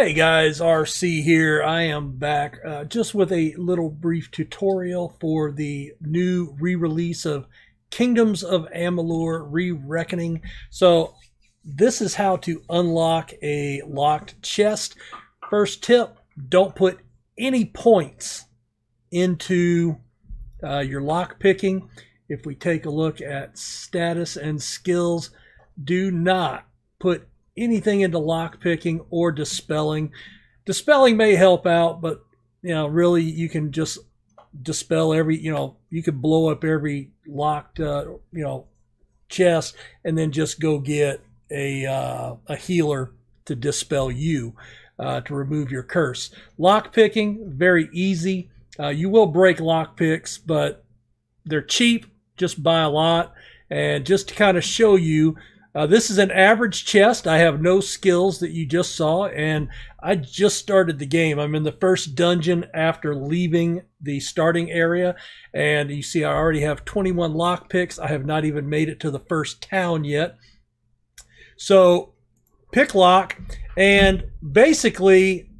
Hey guys, RC here. I am back uh, just with a little brief tutorial for the new re-release of Kingdoms of Amalur Re-Reckoning. So this is how to unlock a locked chest. First tip, don't put any points into uh, your lock picking. If we take a look at status and skills, do not put anything into lock picking or dispelling. Dispelling may help out, but you know, really you can just dispel every, you know, you could blow up every locked, uh, you know, chest and then just go get a, uh, a healer to dispel you, uh, to remove your curse. Lock picking, very easy. Uh, you will break lock picks, but they're cheap. Just buy a lot. And just to kind of show you, uh, this is an average chest. I have no skills that you just saw, and I just started the game. I'm in the first dungeon after leaving the starting area, and you see I already have 21 lockpicks. I have not even made it to the first town yet. So, pick lock, and basically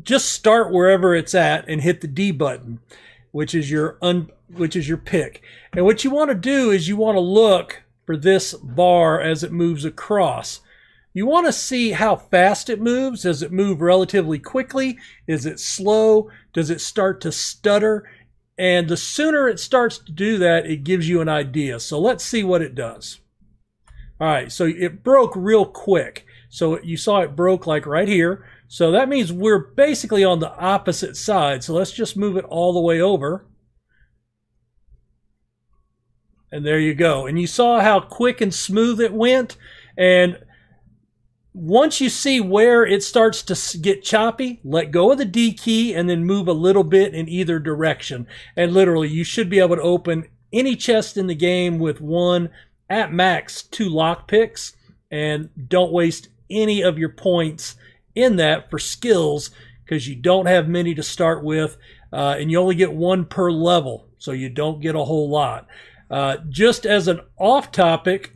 just start wherever it's at and hit the D button, which is your un, which is your pick. And what you want to do is you want to look for this bar as it moves across. You want to see how fast it moves. Does it move relatively quickly? Is it slow? Does it start to stutter? And the sooner it starts to do that, it gives you an idea. So let's see what it does. All right, so it broke real quick. So you saw it broke like right here. So that means we're basically on the opposite side. So let's just move it all the way over. And there you go. And you saw how quick and smooth it went. And once you see where it starts to get choppy, let go of the D key and then move a little bit in either direction. And literally, you should be able to open any chest in the game with one, at max, two lock picks. And don't waste any of your points in that for skills because you don't have many to start with. Uh, and you only get one per level, so you don't get a whole lot. Uh, just as an off topic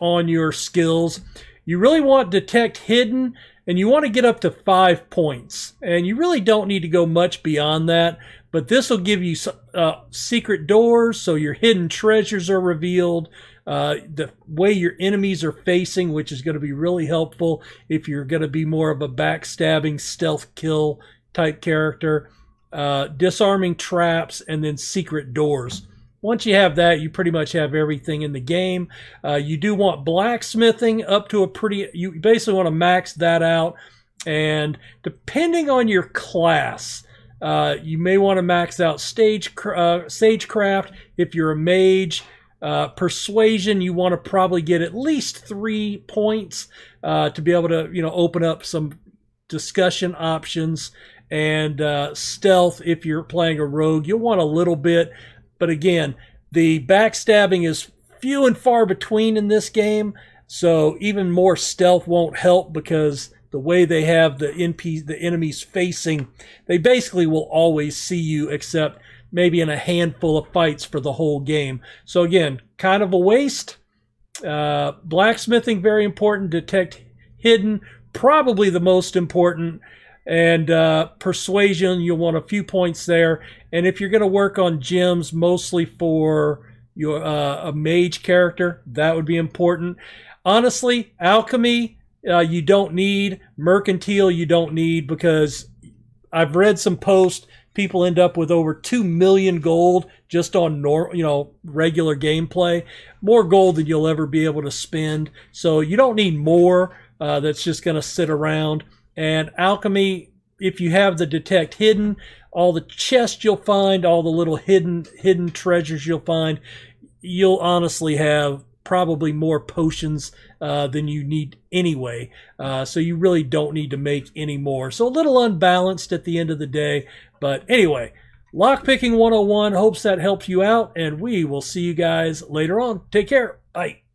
on your skills, you really want detect hidden and you want to get up to five points. And you really don't need to go much beyond that, but this will give you uh, secret doors so your hidden treasures are revealed. Uh, the way your enemies are facing, which is going to be really helpful if you're going to be more of a backstabbing stealth kill type character. Uh, disarming traps and then secret doors. Once you have that, you pretty much have everything in the game. Uh, you do want blacksmithing up to a pretty, you basically want to max that out. And depending on your class, uh, you may want to max out stage uh, if you're a mage. Uh, persuasion, you want to probably get at least three points uh, to be able to, you know, open up some discussion options. And uh, stealth, if you're playing a rogue, you'll want a little bit. But again, the backstabbing is few and far between in this game, so even more stealth won't help because the way they have the NP the enemies facing, they basically will always see you except maybe in a handful of fights for the whole game. So again, kind of a waste. Uh, blacksmithing very important. Detect hidden, probably the most important. And uh, persuasion, you'll want a few points there. And if you're going to work on gems, mostly for your uh, a mage character, that would be important. Honestly, alchemy, uh, you don't need. Mercantile, you don't need because I've read some posts. People end up with over two million gold just on nor you know regular gameplay. More gold than you'll ever be able to spend. So you don't need more. Uh, that's just going to sit around. And alchemy, if you have the detect hidden, all the chests you'll find, all the little hidden hidden treasures you'll find, you'll honestly have probably more potions uh, than you need anyway. Uh, so you really don't need to make any more. So a little unbalanced at the end of the day. But anyway, Lockpicking 101 hopes that helps you out, and we will see you guys later on. Take care. Bye.